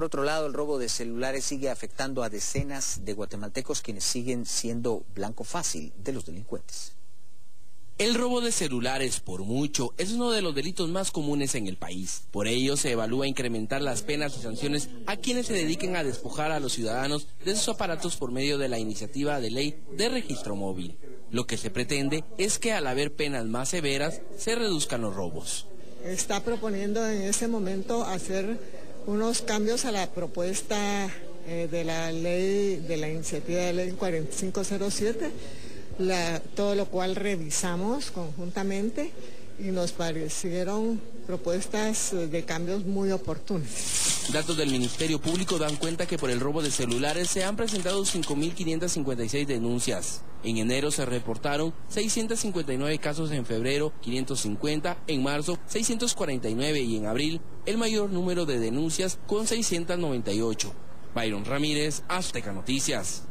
Por otro lado, el robo de celulares sigue afectando a decenas de guatemaltecos quienes siguen siendo blanco fácil de los delincuentes. El robo de celulares, por mucho, es uno de los delitos más comunes en el país. Por ello, se evalúa incrementar las penas y sanciones a quienes se dediquen a despojar a los ciudadanos de sus aparatos por medio de la iniciativa de ley de registro móvil. Lo que se pretende es que al haber penas más severas, se reduzcan los robos. Está proponiendo en ese momento hacer unos cambios a la propuesta eh, de la ley, de la iniciativa de ley 4507 todo lo cual revisamos conjuntamente y nos parecieron propuestas de cambios muy oportunos. Datos del Ministerio Público dan cuenta que por el robo de celulares se han presentado 5.556 denuncias. En enero se reportaron 659 casos en febrero, 550 en marzo, 649 y en abril el mayor número de denuncias con 698. Byron Ramírez, Azteca Noticias.